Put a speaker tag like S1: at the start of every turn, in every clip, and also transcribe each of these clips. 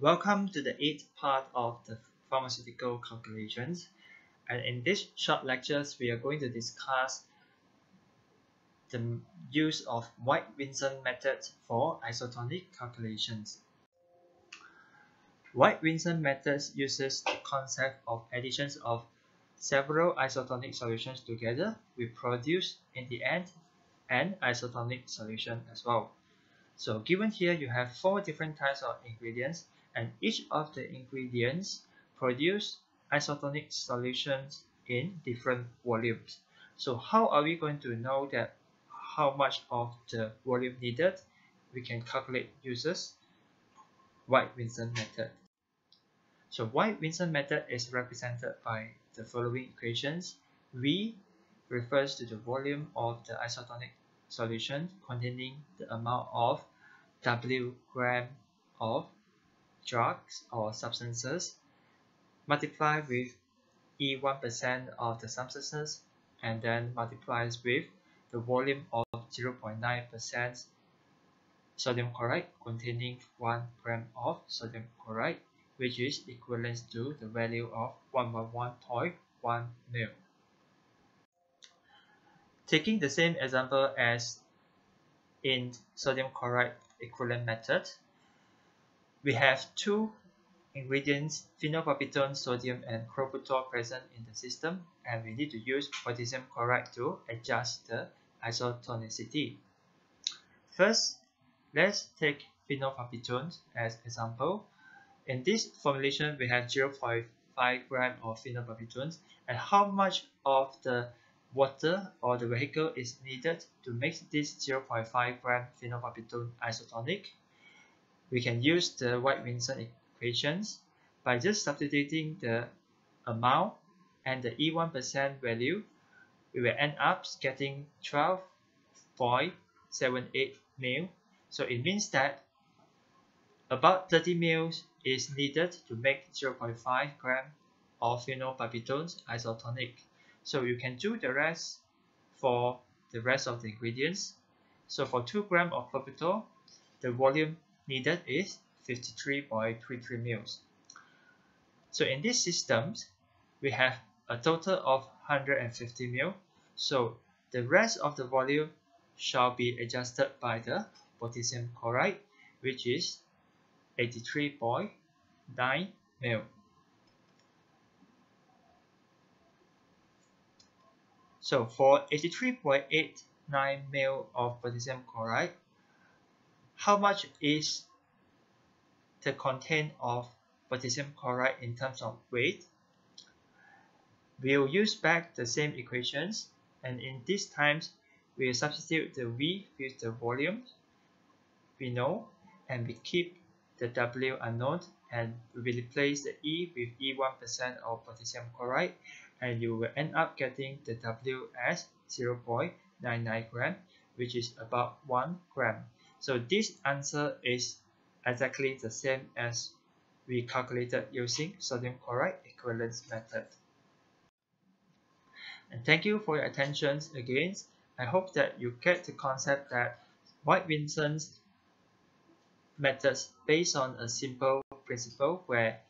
S1: Welcome to the eighth part of the pharmaceutical calculations. And in this short lectures, we are going to discuss the use of White-Vincent method for isotonic calculations. White-Vincent method uses the concept of additions of several isotonic solutions together. We produce in the end an isotonic solution as well. So given here, you have four different types of ingredients and each of the ingredients produce isotonic solutions in different volumes. So how are we going to know that how much of the volume needed? We can calculate uses White-Vincent method. So White-Vincent method is represented by the following equations. V refers to the volume of the isotonic solution containing the amount of W gram of drugs or substances multiply with E1% of the substances and then multiplies with the volume of 0.9% sodium chloride containing 1 gram of sodium chloride which is equivalent to the value of 111.1 mil. Taking the same example as in sodium chloride equivalent method, we have two ingredients, phenobarbital sodium and chlorbutol present in the system, and we need to use potassium chloride to adjust the isotonicity. First, let's take phenobarbital as example. In this formulation, we have 0.5 gram of phenobarbital, and how much of the water or the vehicle is needed to make this 0.5 gram phenobarbital isotonic we can use the White-Vincent equations by just substituting the amount and the E1% value, we will end up getting 12.78 mil. So it means that about 30 mils is needed to make 0.5 gram of phenobarbitone isotonic. So you can do the rest for the rest of the ingredients. So for 2 gram of barbital, the volume needed is 53.33 mils. So in these systems, we have a total of 150 mil. So the rest of the volume shall be adjusted by the potassium chloride, which is 83.9 mil. So for 83.89 mil of potassium chloride, how much is the content of potassium chloride in terms of weight. We'll use back the same equations and in these times we'll substitute the V with the volume we know and we keep the W unknown and we replace the E with E1% of potassium chloride and you will end up getting the W as 0.99 gram which is about 1 gram. So this answer is exactly the same as we calculated using sodium chloride equivalence method. And thank you for your attention again. I hope that you get the concept that White-Vincent's methods based on a simple principle where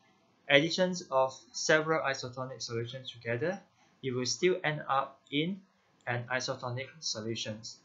S1: additions of several isotonic solutions together, you will still end up in an isotonic solutions.